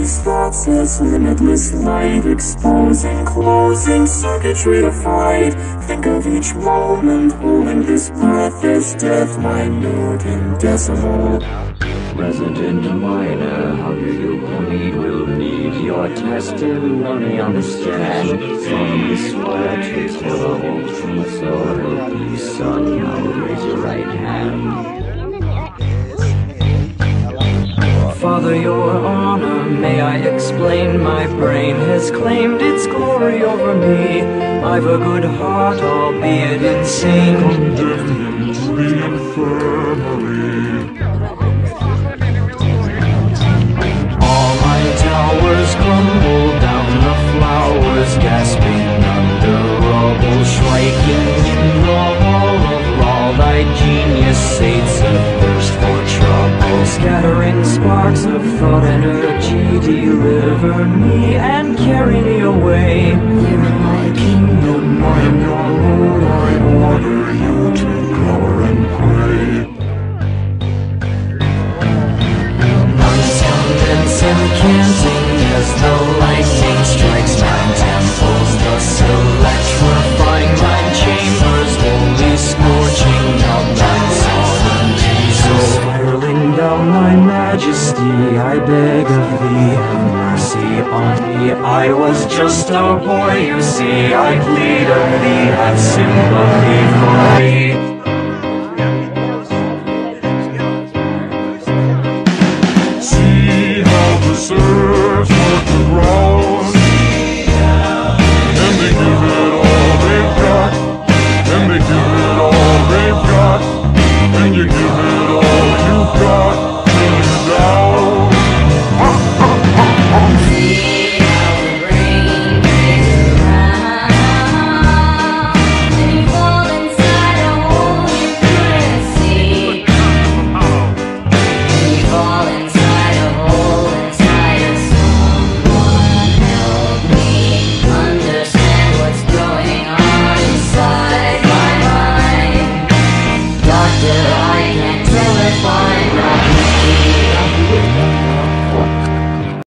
these thoughts as limitless light Exposing, closing circuitry to fight Think of each moment holding this breath as death Minute and decimal Resident minor, how do you bleed? Will need your testimony on the stand. From the sweat to pillow, so help you, son. Now raise your right hand. Father, your honor, may explain? My brain has claimed its glory over me. I've a good heart, albeit insane. Condemn him to the infirmary All my towers crumble down, the flowers gasping under rubble, striking in the hall of law. Thy genius sates scattering sparks of thought energy. Deliver me and carry me away. Here in my kingdom, I am your lord I order you to go and pray Nuns and canting majesty, I beg of thee, have mercy on me. I was just a boy, you see, I plead of thee, have sympathy. fire.